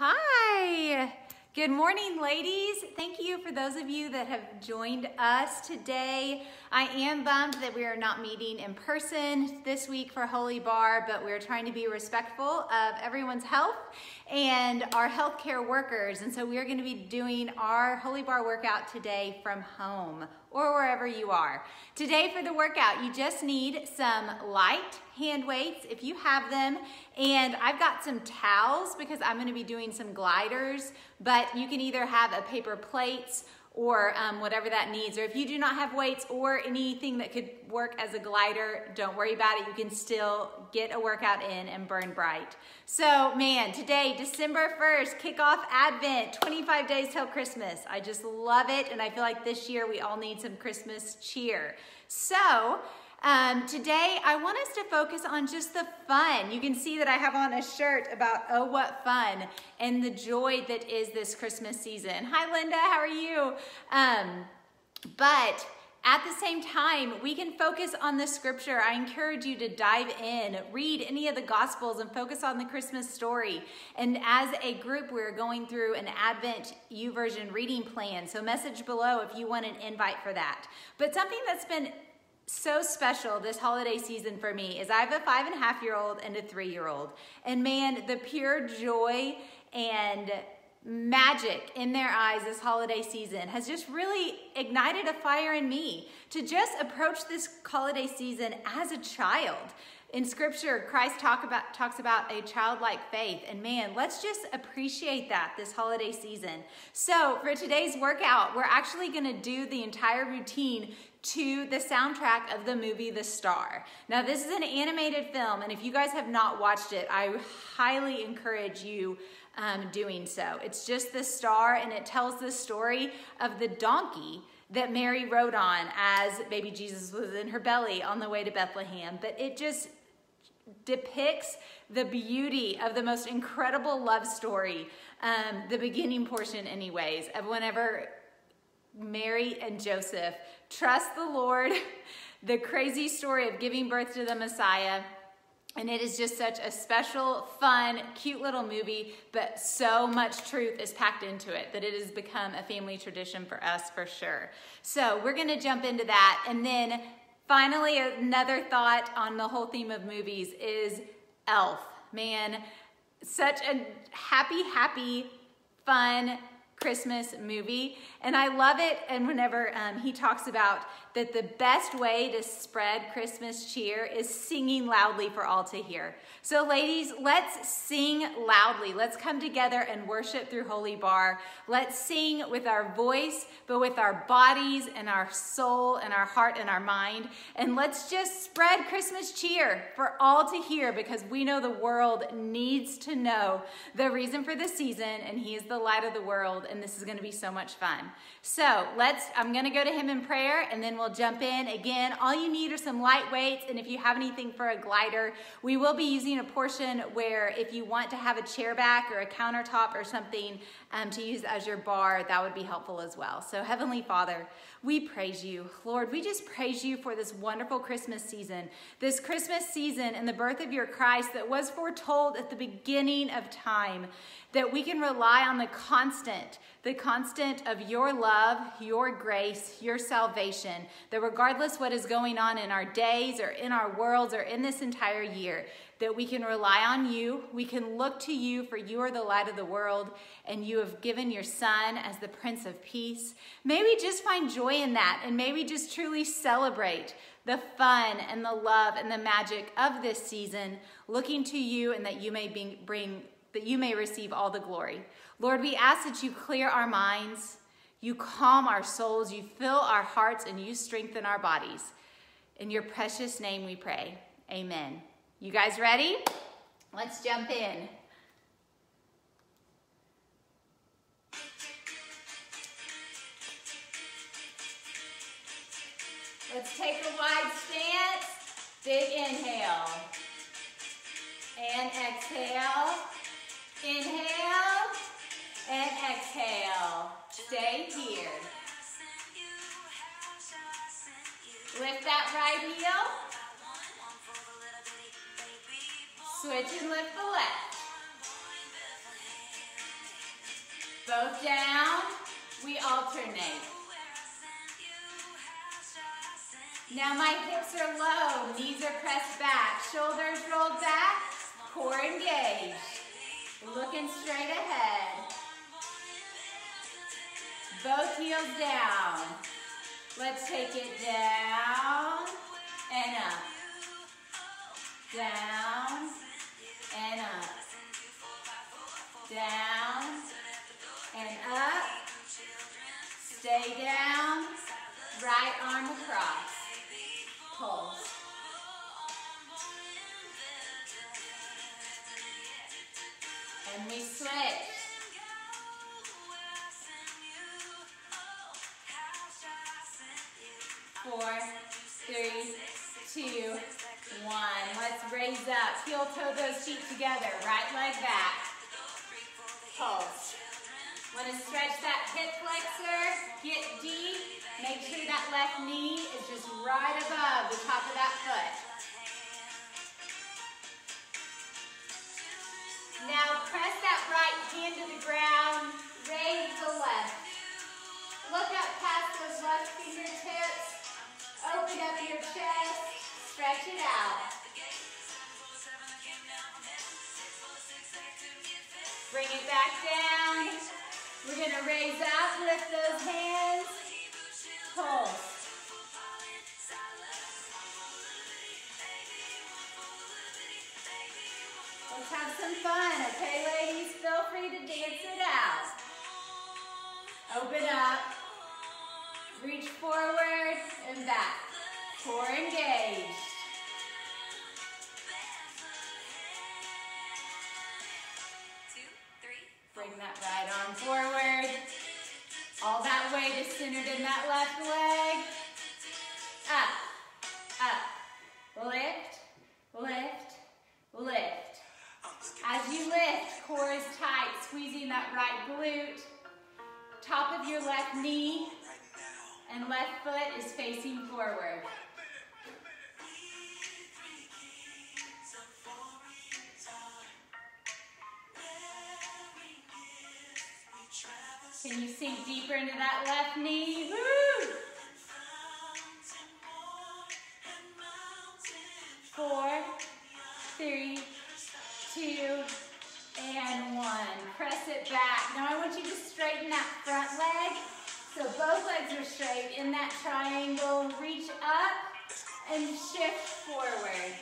Hi. Good morning, ladies. Thank you for those of you that have joined us today. I am bummed that we are not meeting in person this week for Holy Barre, but we're trying to be respectful of everyone's health and our healthcare workers. And so we are going to be doing our Holy Barre workout today from home or wherever you are. Today for the workout, you just need some light hand weights if you have them. And I've got some towels because I'm gonna be doing some gliders, but you can either have a paper plates or um, whatever that needs. Or if you do not have weights or anything that could work as a glider, don't worry about it. You can still get a workout in and burn bright. So man, today, December 1st, kick off Advent, 25 days till Christmas. I just love it. And I feel like this year we all need some Christmas cheer. So um, today, I want us to focus on just the fun. You can see that I have on a shirt about Oh What Fun and the joy that is this Christmas season. Hi, Linda, how are you? Um, but at the same time, we can focus on the scripture. I encourage you to dive in, read any of the gospels and focus on the Christmas story. And as a group, we're going through an Advent YouVersion reading plan. So message below if you want an invite for that. But something that's been so special this holiday season for me is I have a five and a half year old and a three year old. And man, the pure joy and magic in their eyes this holiday season has just really ignited a fire in me to just approach this holiday season as a child. In scripture, Christ talk about, talks about a childlike faith, and man, let's just appreciate that this holiday season. So, for today's workout, we're actually gonna do the entire routine to the soundtrack of the movie The Star. Now, this is an animated film, and if you guys have not watched it, I highly encourage you um, doing so. It's just The Star, and it tells the story of the donkey that Mary rode on as baby Jesus was in her belly on the way to Bethlehem. But it just depicts the beauty of the most incredible love story, um, the beginning portion, anyways, of whenever Mary and Joseph trust the Lord, the crazy story of giving birth to the Messiah. And it is just such a special, fun, cute little movie, but so much truth is packed into it that it has become a family tradition for us for sure. So we're gonna jump into that. And then finally, another thought on the whole theme of movies is Elf. Man, such a happy, happy, fun, Christmas movie. And I love it. And whenever um, he talks about that the best way to spread Christmas cheer is singing loudly for all to hear. So, ladies, let's sing loudly. Let's come together and worship through Holy Barre. Let's sing with our voice, but with our bodies and our soul and our heart and our mind. And let's just spread Christmas cheer for all to hear because we know the world needs to know the reason for the season, and He is the light of the world. And this is going to be so much fun. So, let's, I'm going to go to Him in prayer and then we'll jump in. Again, all you need are some light weights, and if you have anything for a glider, we will be using a portion where if you want to have a chair back or a countertop or something um, to use as your bar, that would be helpful as well. So Heavenly Father, we praise you. Lord, we just praise you for this wonderful Christmas season, this Christmas season and the birth of your Christ that was foretold at the beginning of time, that we can rely on the constant, the constant of your love, your grace, your salvation, that regardless what is going on in our days or in our worlds or in this entire year, that we can rely on you. We can look to you, for you are the light of the world, and you have given your Son as the Prince of Peace. May we just find joy in that, and may we just truly celebrate the fun and the love and the magic of this season, looking to you, and that you may bring that you may receive all the glory. Lord, we ask that you clear our minds, you calm our souls, you fill our hearts, and you strengthen our bodies. In your precious name we pray. Amen. You guys ready? Let's jump in. Let's take a wide stance. Big inhale. And exhale. Inhale. And exhale. Stay here. Lift that right heel. Switch and lift the left. Both down, we alternate. Now my hips are low, knees are pressed back, shoulders rolled back, core engaged. Looking straight ahead. Both heels down. Let's take it down and up. Down and up. Down and up. Stay down. Right arm across. Pulse. And we switch. Four, three, two, one. Let's raise up. Heel toe those feet together. Right leg back. Pulse. Want to stretch that hip flexor. Get deep. Make sure that left knee is just right above the top of that foot. Now press that right hand to the ground. Raise the left. Look up past those left fingertips. Open up your chest. Stretch it out. Bring it back down. We're going to raise up, lift those hands. Pulse. Open up. Reach forward and back. Core engaged. Bring that right arm forward. All that weight is centered in that left leg. Up, up. Lift, lift, lift. As you lift, core is tight, squeezing that right glute. Top of your left knee and left foot is facing forward. Can you sink deeper into that left knee? Woo! Four, three, two, and one. Press it back. Now I want you to straighten that front leg. So both legs are straight in that triangle. Reach up and shift forward.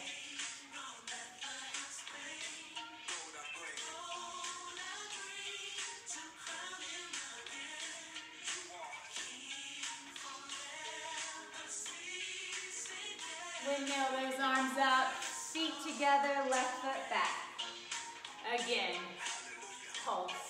Windmill those arms up, feet together, left foot back. Again, pulse.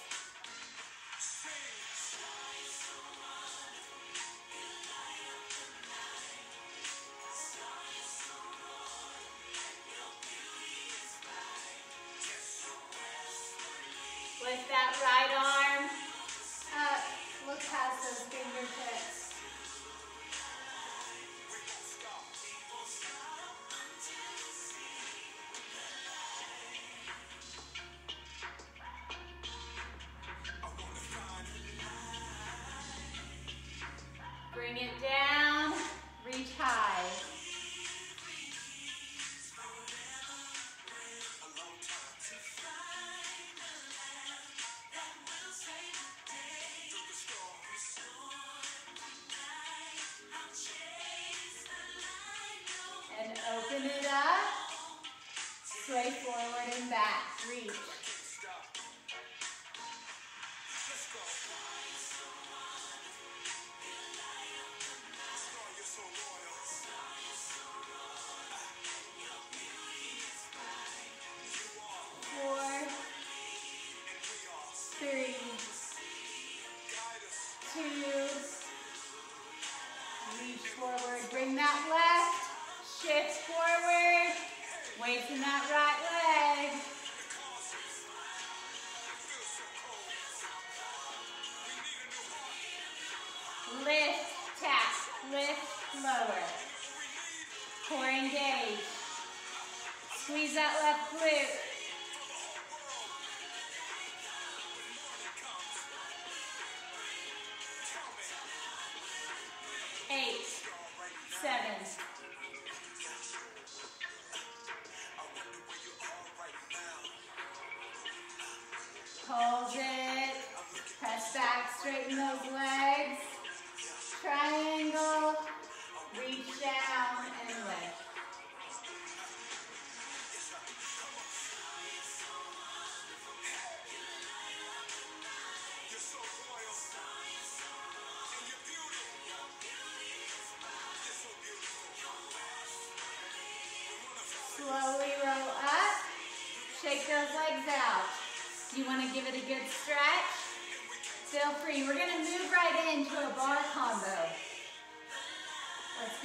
squeeze that left foot.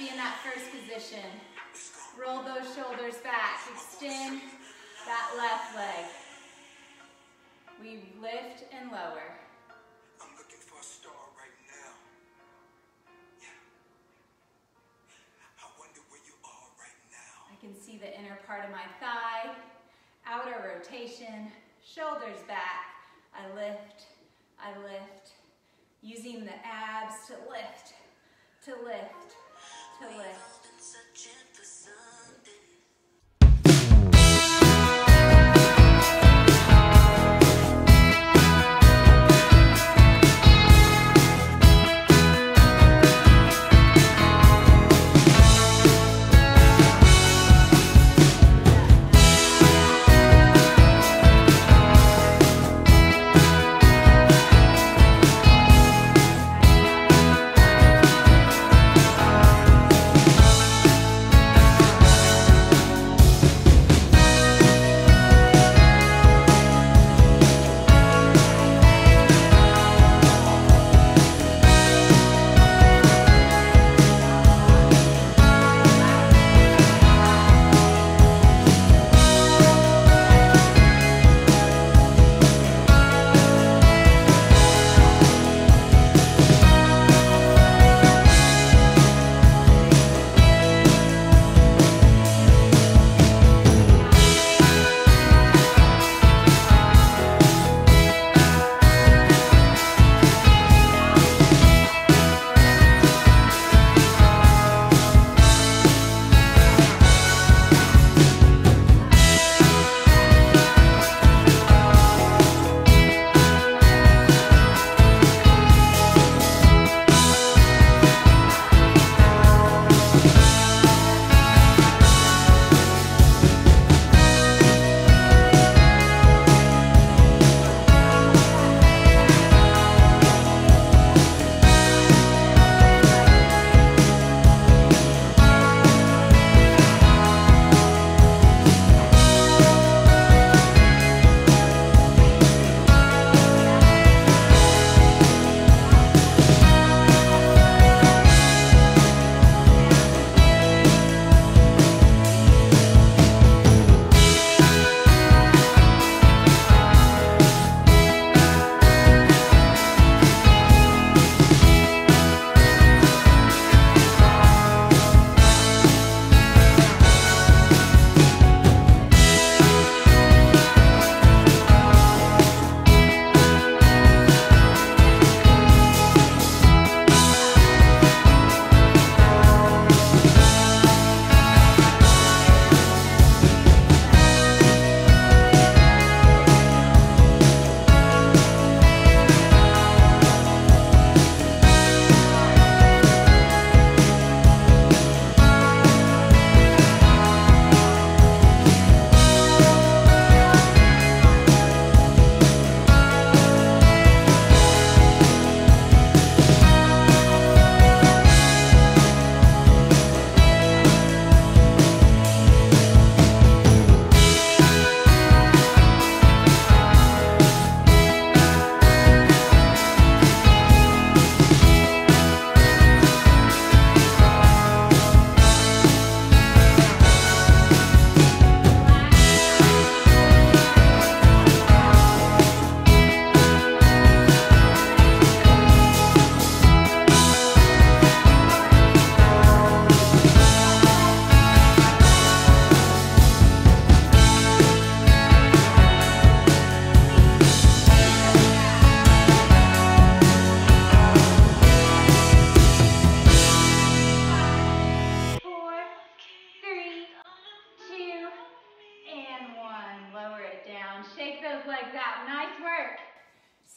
Be in that first position. Roll those shoulders back. Extend that left leg. We lift and lower. I'm looking for a star right now. Yeah. I wonder where you are right now. I can see the inner part of my thigh, outer rotation, shoulders back. I lift, I lift, using the abs to lift, to lift, to.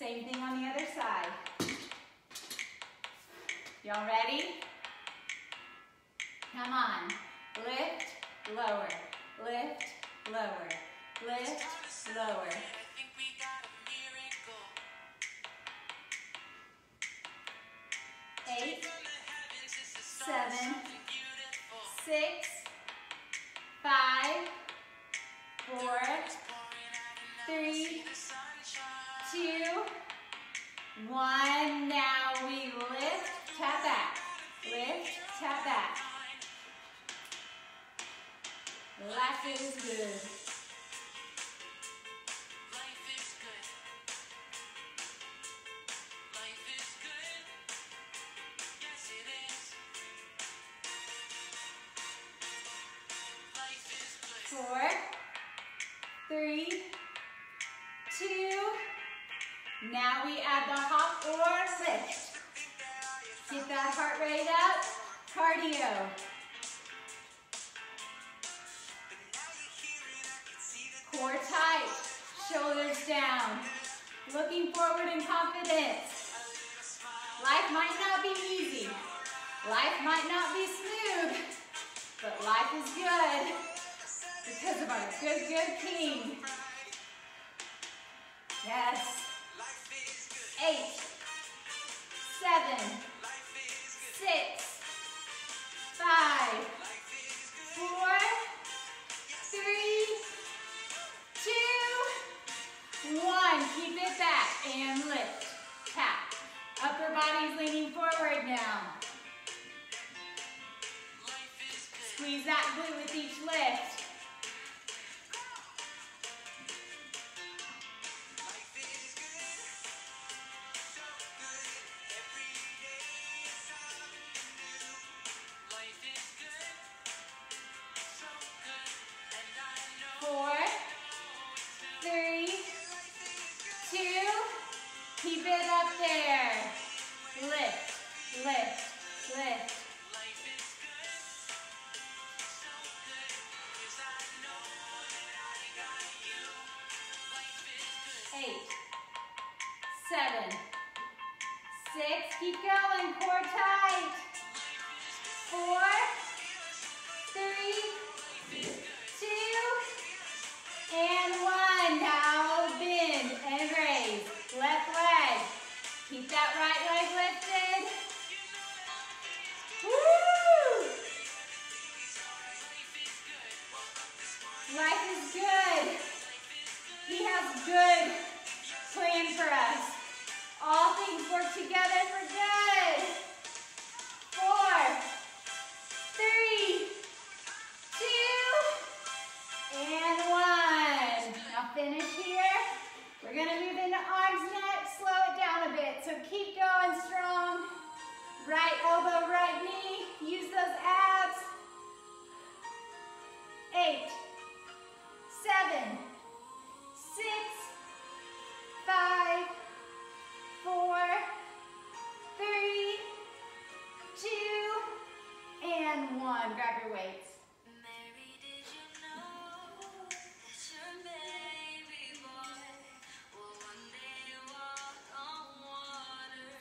Same thing on the other side. Y'all ready? Come on. Lift, lower. Lift, lower. Lift, lower. Eight, seven, six, five, four, three, two, one. Now we lift, tap back. Lift, tap back. Life is good. Rate up. Cardio. Core tight, shoulders down. Looking forward in confidence. Life might not be easy. Life might not be smooth. But life is good because of our good, good King. Yes. Eight, seven, six, five, four, three, two, one. Keep it back and lift. Tap. Upper body's leaning forward now. Squeeze that glute with each lift.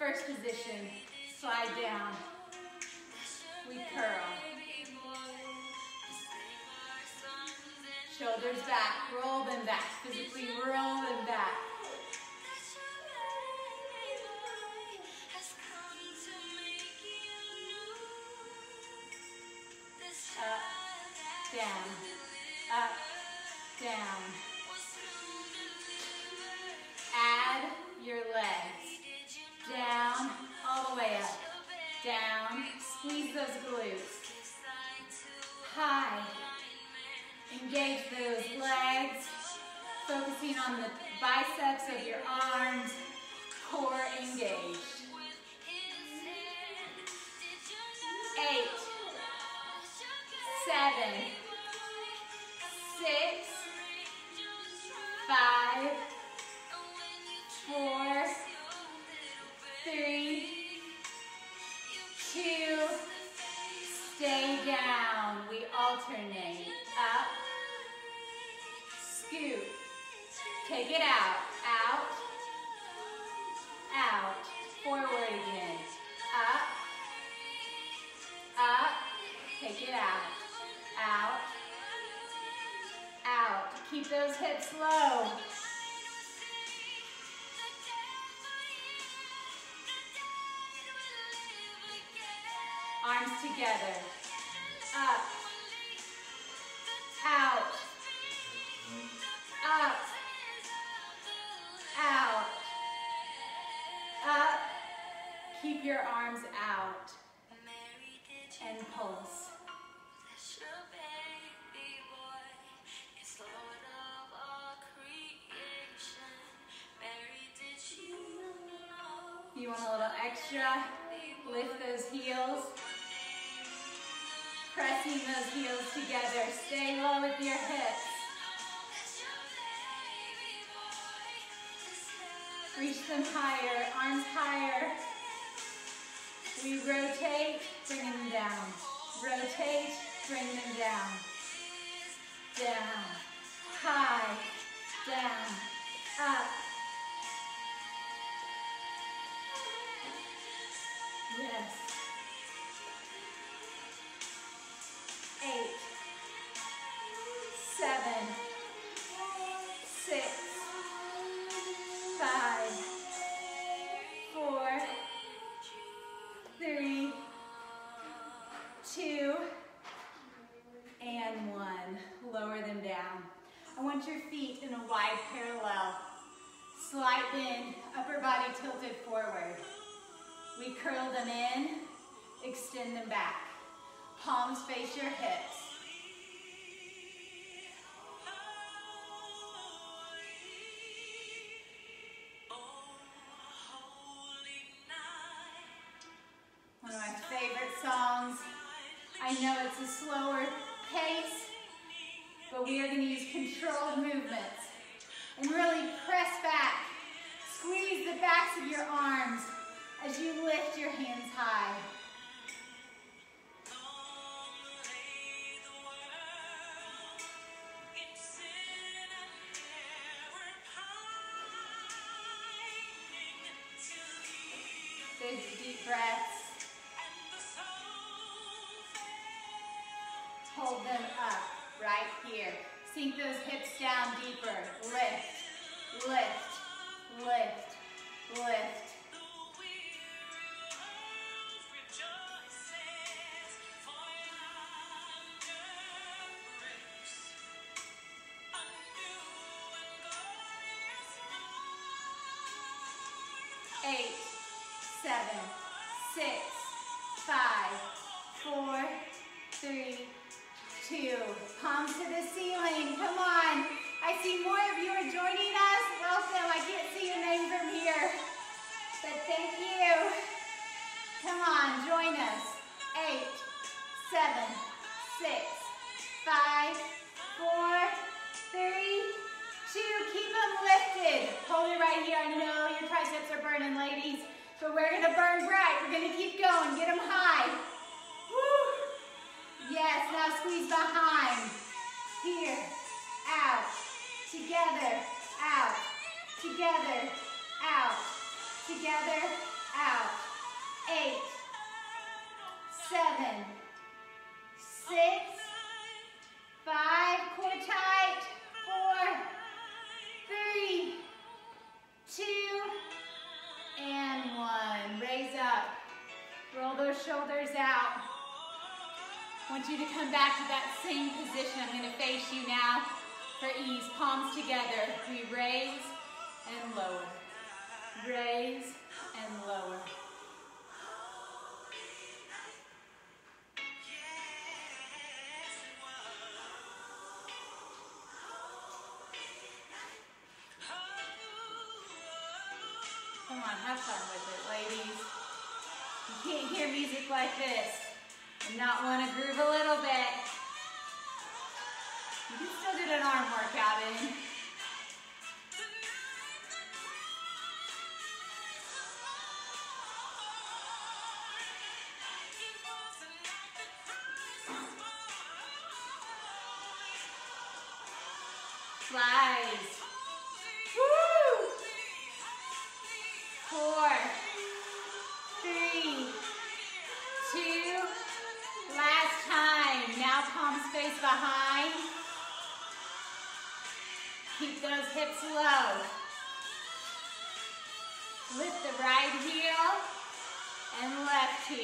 First position, slide down. We curl. Shoulders back, roll them back. Physically roll them back. Seven, those hips low. Arms together. Up. Out. Up. Out. Up. Keep your arms want a little extra? Lift those heels. Pressing those heels together. Stay low with your hips. Reach them higher, arms higher. We rotate, bring them down. Rotate, bring them down. Down, high, down, up. Yes. Eight, seven, six, five, four, three, two, and one. Lower them down. I want your feet in a wide parallel. Slide bend, upper body tilted forward. We curl them in, extend them back. Palms face your hips. One of my favorite songs. I know it's a slower pace, but we are going to use controlled movements and really press back. Squeeze the backs of your arms as you lift your hands high. Seven, six, five, four, three, two. Palms to the ceiling. Come on. I see more of you are joining us. Welcome. I can't see your name from here. But thank you. Come on, join us. Eight, seven, six, five, four, three, two. Keep them lifted. Hold it right here. I know your triceps are burning, ladies. But we're to burn bright. We're to keep going. Get them high. Woo. Yes, now squeeze behind. Here, out, together, out, together, out, together, out. Eight, seven, six, five, core tight, four, three, two, and one. Raise up. Roll those shoulders out. I want you to come back to that same position. I'm going to face you now for ease. Palms together. We raise and lower. Raise and lower. Fun with it, ladies. You can't hear music like this and not want to groove a little bit. You can still get an arm workout in. Left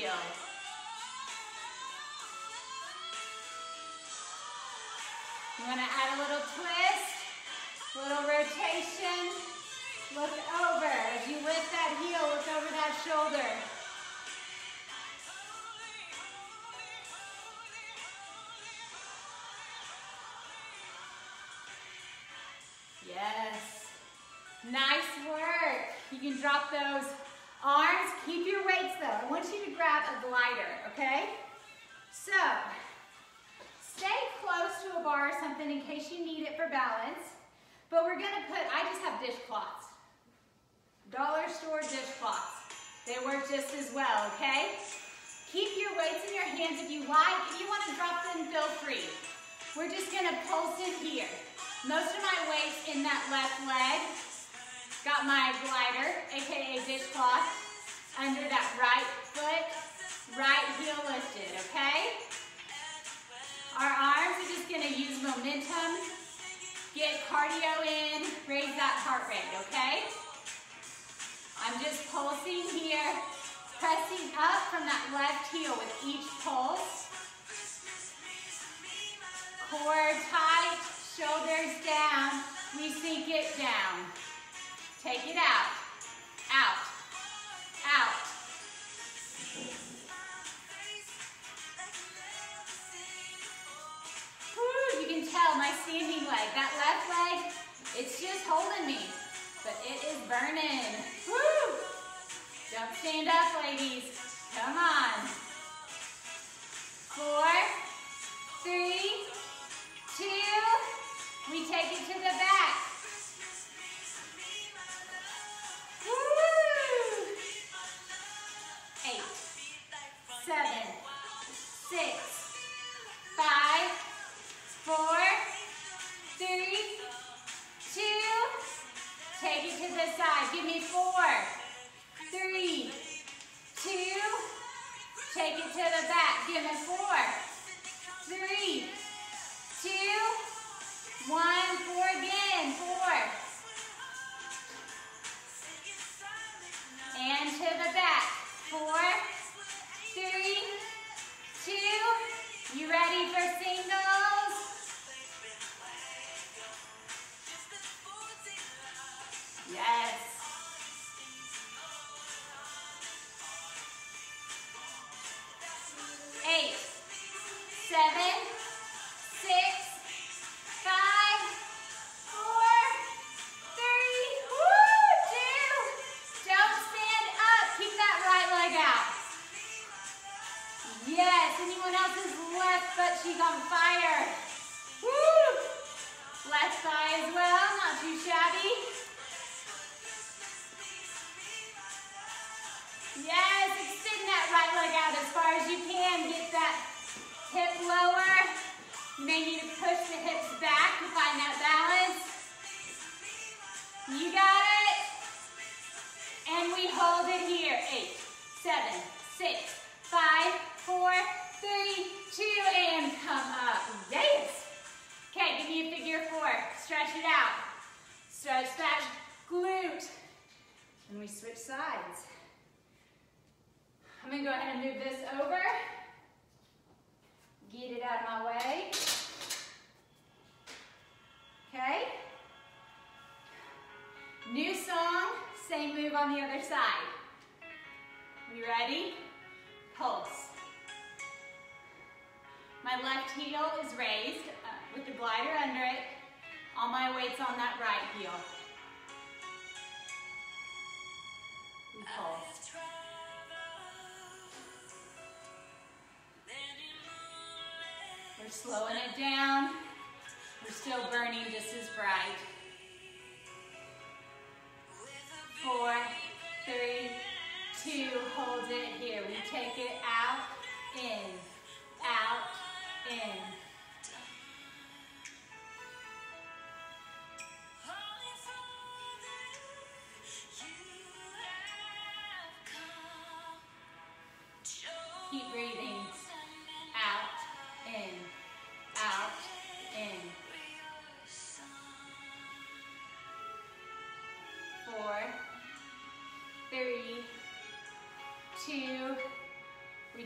want to add a little twist, little rotation. Look over. As you lift that heel, look over that shoulder. Yes. Nice work. You can drop those arms. Keep your weights though. I want you to grab a glider, okay? So, stay close to a bar or something in case you need it for balance. But we're gonna put, I just have dishcloths. Dollar store dishcloths. They work just as well, okay? Keep your weights in your hands if you like. If you wanna drop them, feel free. We're just gonna pulse in here. Most of my weight's in that left leg. Got my glider, AKA dishcloth, under that right foot, right heel lifted, okay? Our arms are just gonna use momentum, get cardio in, raise that heart rate, okay? I'm just pulsing here, pressing up from that left heel with each pulse. Core tight, shoulders down, we sink it down. Take it out, out, out. Whew, you can tell my standing leg, that left leg, it's just holding me, but it is burning. Woo! Don't stand up, ladies. Come on. Four, three, two, we take it to the back. Seven, six, five, four, three, two, take it to the side. Give me four, three, two, take it to the back. Give me four, three, two, one, four again, four. And to the back, four, three, two, you ready for singles? Other side. We ready? Pulse. My left heel is raised uh, with the glider under it. All my weight's on that right heel. We pulse. We're slowing it down. We're still burning just as bright. Four, two, hold it here. We take it out, in, out, in.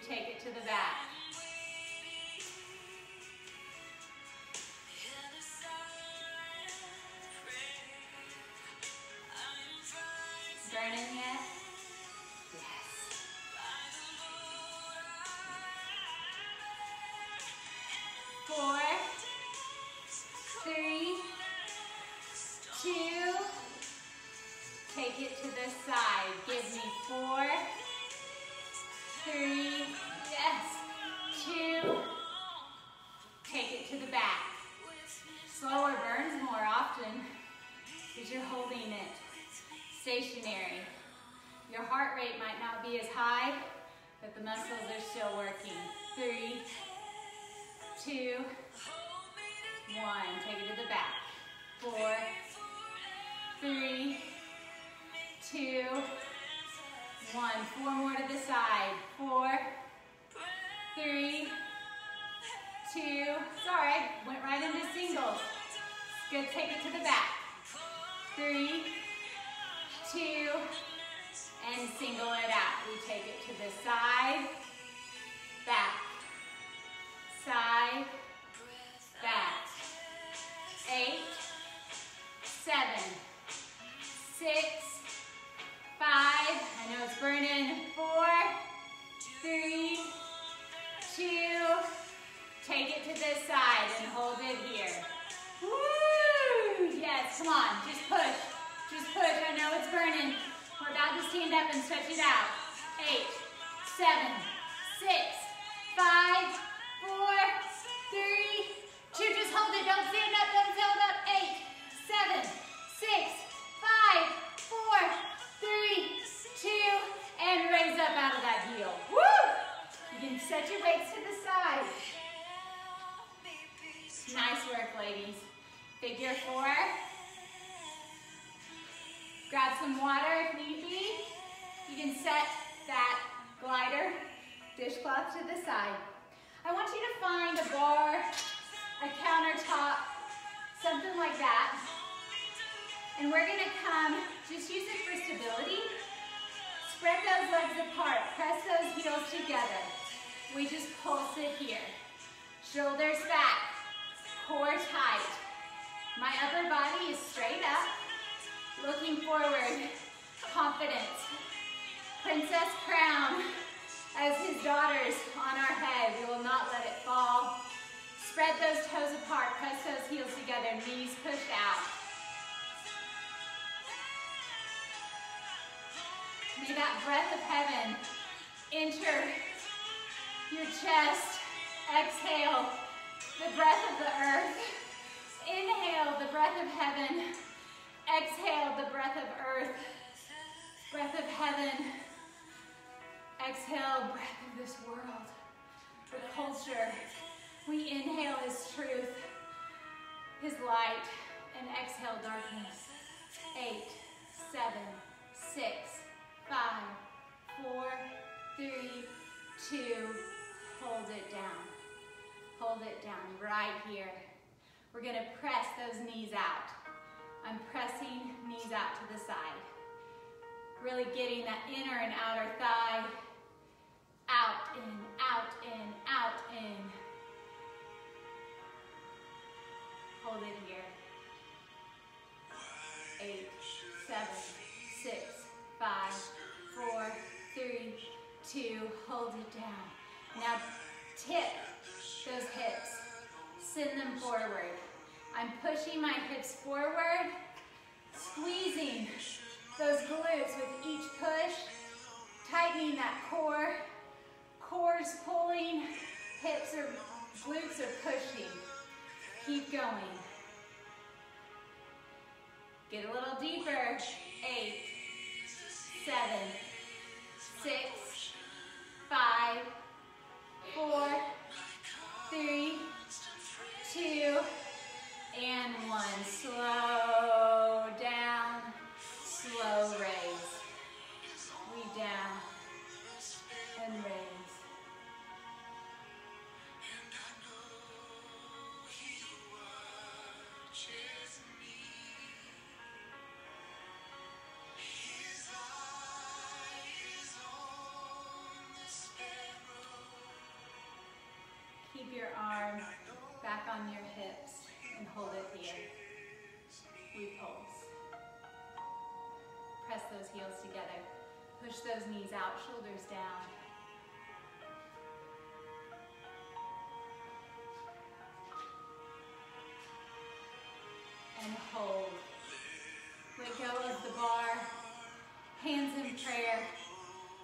Take it to the back. Stationary. Your heart rate might not be as high, but the muscles are still working. Three, two, one. Take it to the back. Four, three, two, one. Four more to the side. Four, three, two. Sorry, went right into singles. Good, take it to the back. Three, two, and single it out. We take it to the side, back, side, back. Eight, seven, six, five, I know it's burning, four, three, two, take it to this side and hold it here. Woo! Yes, come on, just push. Just push, I know it's burning. We're about to stand up and stretch it out. Eight, seven, six, five, four, three, two. Just hold it, don't stand up, don't stand up. Eight, seven, six, five, four, three, two, and raise up out of that heel. Woo! You can set your weights to the side. Nice work, ladies. Figure four. Grab some water if need be. You can set that glider dishcloth to the side. I want you to find a bar, a countertop, something like that. And we're gonna come, just use it for stability. Spread those legs apart, press those heels together. We just pulse it here. Shoulders back, core tight. My upper body is straight up, looking forward, confident. Princess crown as his daughters on our head. We will not let it fall. Spread those toes apart, press those heels together, knees pushed out. May that breath of heaven enter your chest. Exhale the breath of the earth. Inhale the breath of heaven. Exhale the breath of earth. Breath of heaven. Exhale breath of this world. The culture. We inhale his truth, his light, and exhale darkness. Eight, seven, six, five, four, three, two, hold it down. Hold it down right here. We're gonna press those knees out. I'm pressing knees out to the side. Really getting that inner and outer thigh out, in, out, in, out, in. Hold it here. Eight, seven, six, five, four, three, two, hold it down. Now tip those hips, send them forward. I'm pushing my hips forward, squeezing those glutes with each push, tightening that core. Core's pulling, hips or glutes are pushing. Keep going. Get a little deeper. On your hips and hold it here. We pulse. Press those heels together. Push those knees out, shoulders down. And hold. Let go of the bar. Hands in prayer.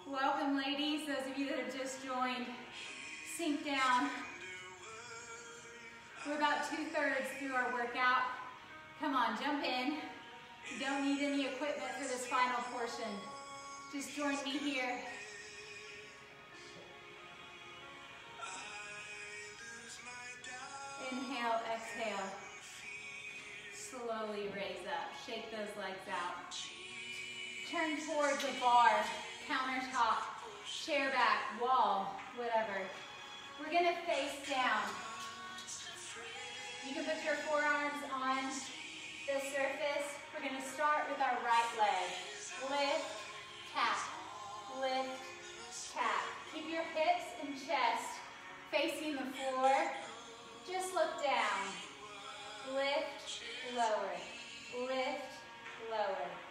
Welcome, ladies, those of you that have just joined. Sink down. We're about two-thirds through our workout. Come on, jump in. You don't need any equipment for this final portion. Just join me here. Inhale, exhale. Slowly raise up. Shake those legs out. Turn towards the bar, countertop, chair back, wall, whatever. We're gonna face down. You can put your forearms on the surface. We're gonna start with our right leg. Lift, tap, lift, tap. Keep your hips and chest facing the floor. Just look down. Lift, lower. Lift, lower.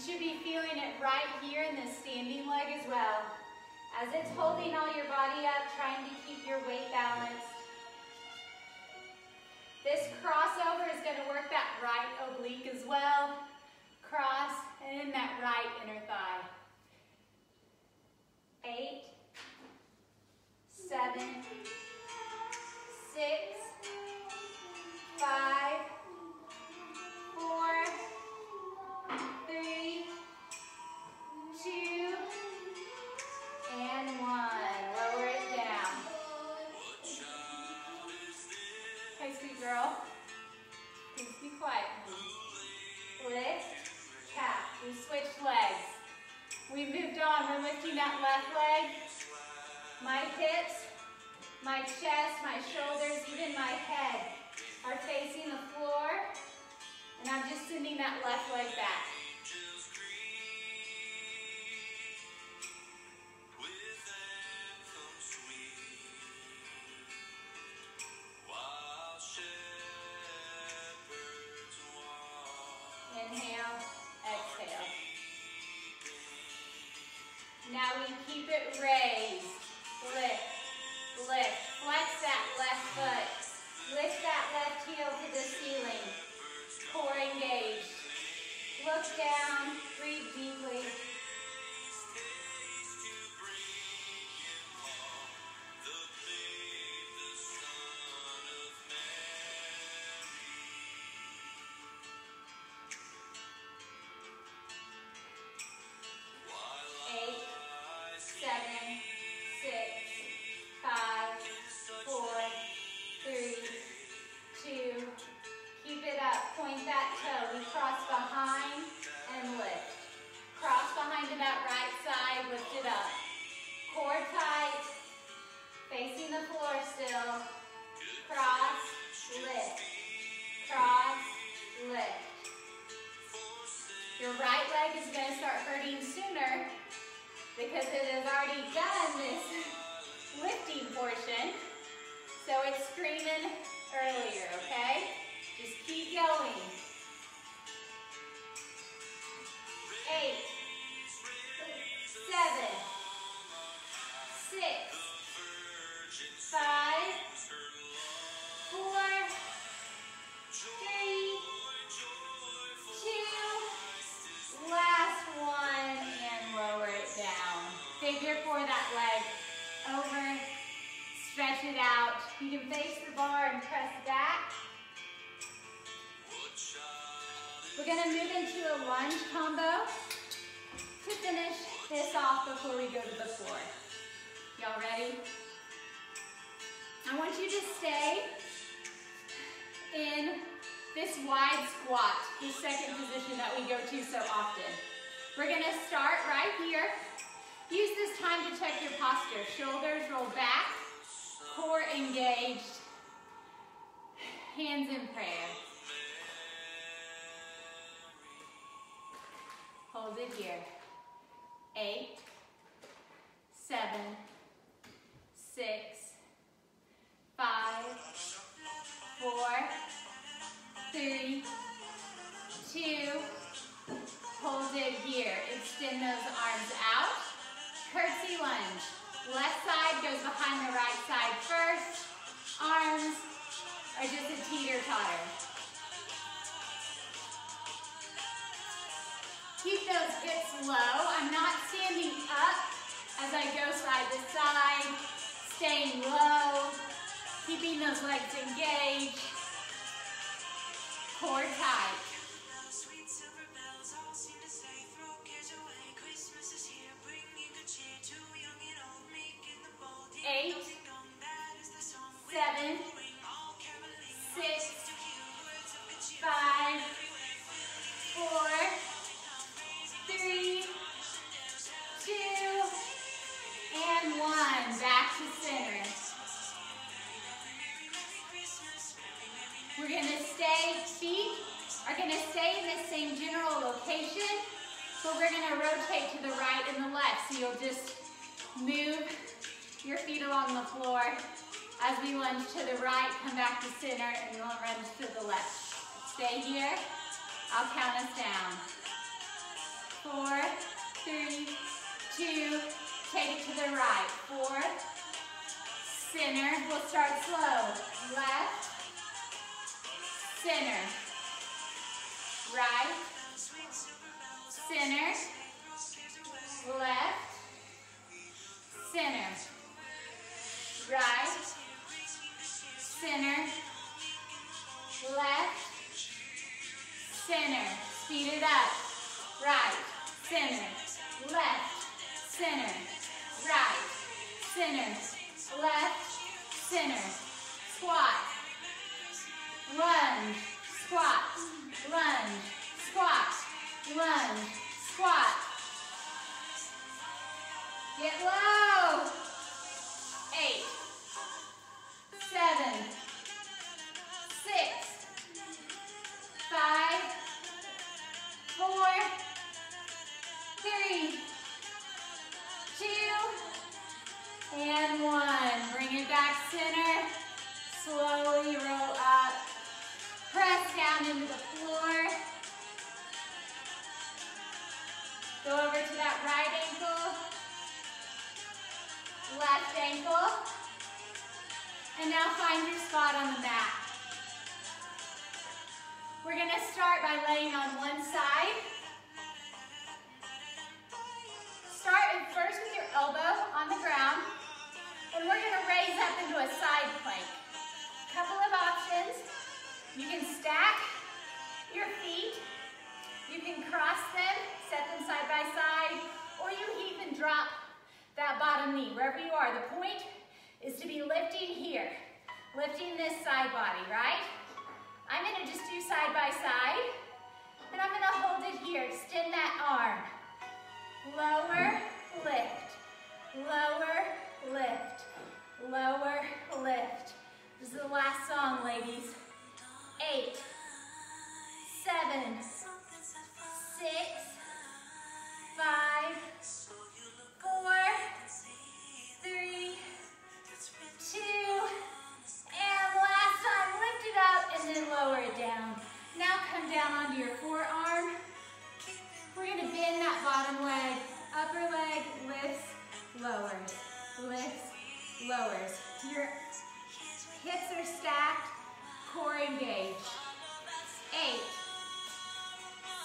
Should be feeling it right here in this standing leg as well. As it's holding all your body up, trying to keep your weight balanced. This crossover is going to work that right oblique as well. Cross and in that right inner thigh. Eight, seven, six, my chest, my shoulders, even my head are facing the floor. And I'm just sending that left leg back. Gonna move into a lunge combo to finish this off before we go to the floor. Y'all ready? I want you to stay in this wide squat, the second position that we go to so often. We're gonna start right here. Use this time to check your posture. Shoulders roll back, core engaged, hands in prayer. Hold it here. Eight, seven, six, five, four, three, two, hold it here. Extend those arms out. Curtsy lunge. Left side goes behind the right side first. Arms are just a teeter-totter. Keep those hips low. I'm not standing up as I go side to side. Staying low. Keeping those legs engaged. Core tight. Rotate to the right and the left. So you'll just move your feet along the floor as we lunge to the right, come back to center, and we'll lunge to the left. Stay here. I'll count us down. Four, three, two, take it to the right. Four, center. We'll start slow. Left, center, right, center, left, center, right, center, left, center. Speed it up. Right, center, left, center, right, center, left, center. Squat, lunge, squat, lunge, squat, lunge, squat. Get low. Eight, seven, six, five, four, three, two, and one. Bring it back center. Slowly roll up. Press down into the floor. Go over to that right ankle. Left ankle. And now find your spot on the mat. We're gonna start by laying on one side. Start first with your elbow on the ground. And we're gonna raise up into a side plank. Couple of options. You can stack your feet. You can cross them, set them side by side, or you can even drop that bottom knee, wherever you are. The point is to be lifting here, lifting this side body, right? I'm gonna just do side by side, and I'm gonna hold it here. Extend that arm. Lower, lift, lower, lift, lower, lift. This is the last song, ladies. Eight, seven, six, five, four, three, two, and last time, lift it up and then lower it down. Now come down onto your forearm. We're gonna bend that bottom leg, upper leg lifts, lowers, lowers. Your hips are stacked, core engaged. Eight,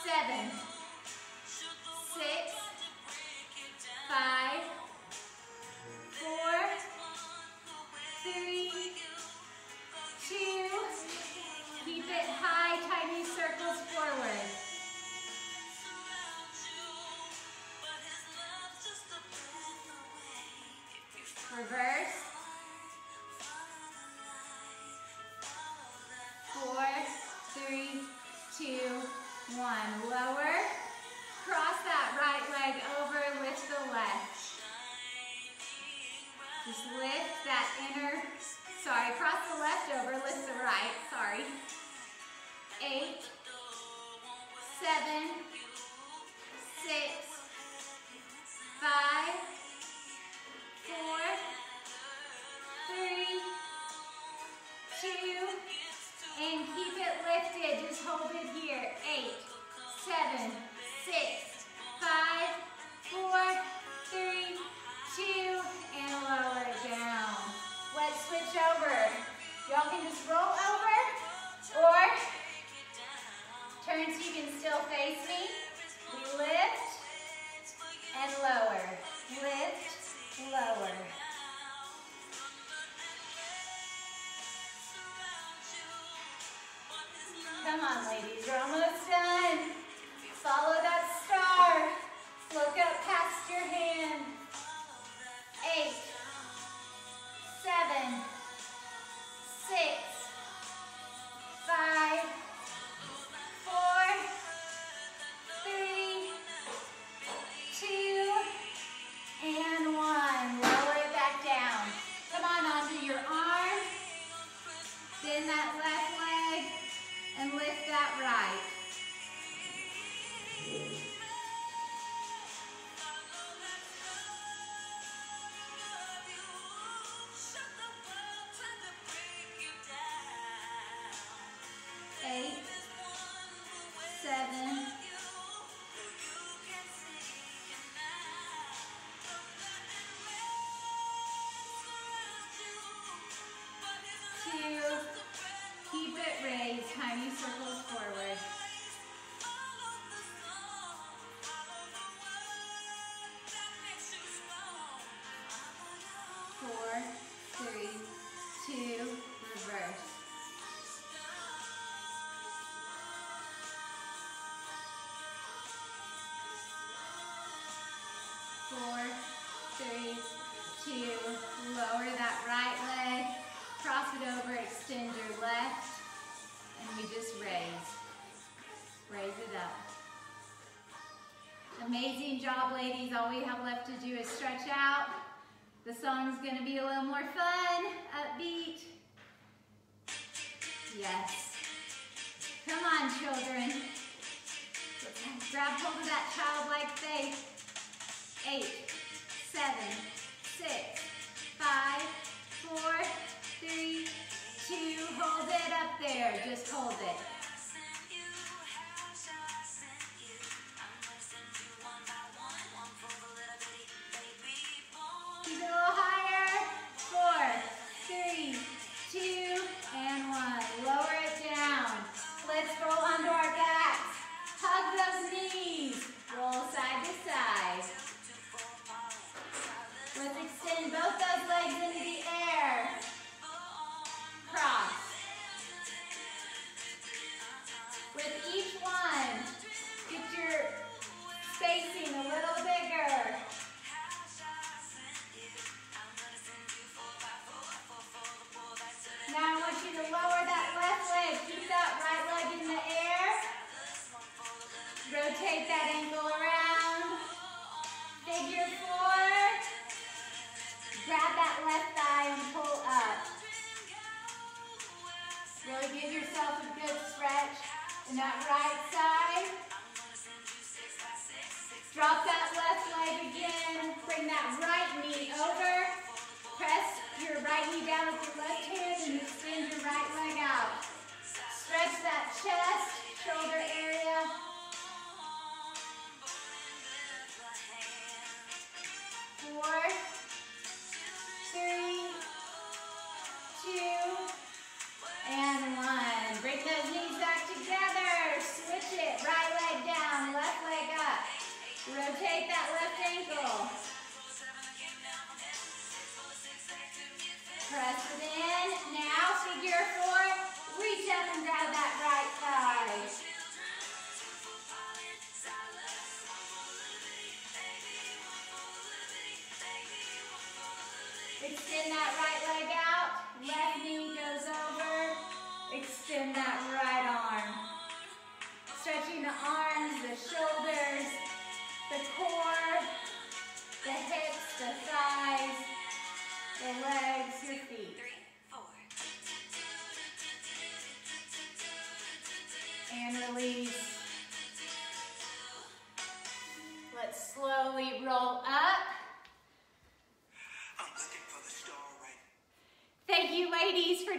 seven, six, five, four, three, two, keep it high, tiny circles forward. Reverse. Four, three, two, one. Lower. Just lift that inner, sorry, cross the left over, lift the right, sorry. Eight, seven, six, five, four, three, two, and keep it lifted. Just hold it here. Eight, seven, six, five, four, three, two, and lower down. Let's switch over. Y'all can just roll over or turn so you can still face me. We lift and lower. Lift, lower. Come on, ladies, you're almost done. Follow that star. Look up past your hand. Eight, seven, six, five, two, lower that right leg, cross it over, extend your left, and we just raise. Raise it up. Amazing job, ladies. All we have left to do is stretch out. The song's gonna be a little more fun, upbeat. Yes. Come on, children. Grab hold of that childlike faith. Eight, seven, four, three, two. Hold it up there. Just hold it.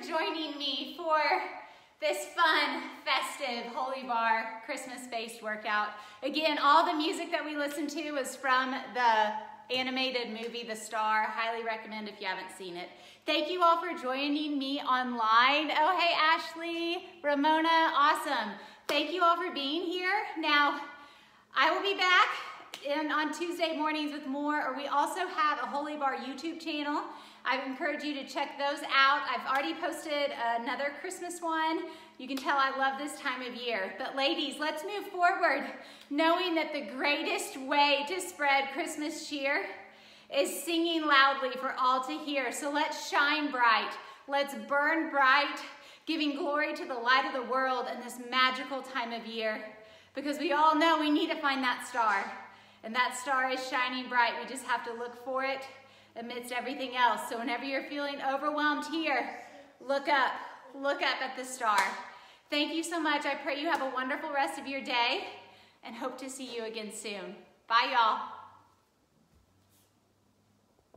Joining me for this fun, festive Holy Barre Christmas-based workout. Again, all the music that we listened to was from the animated movie The Star. Highly recommend if you haven't seen it. Thank you all for joining me online. Oh, hey, Ashley, Ramona, awesome. Thank you all for being here. Now, I will be back in, on Tuesday mornings with more, or we also have a Holy Barre YouTube channel. I encourage you to check those out. I've already posted another Christmas one. You can tell I love this time of year. But ladies, let's move forward knowing that the greatest way to spread Christmas cheer is singing loudly for all to hear. So let's shine bright. Let's burn bright, giving glory to the light of the world in this magical time of year. Because we all know we need to find that star. And that star is shining bright. We just have to look for it amidst everything else. So whenever you're feeling overwhelmed here, look up, look up at the star. Thank you so much. I pray you have a wonderful rest of your day and hope to see you again soon. Bye, y'all.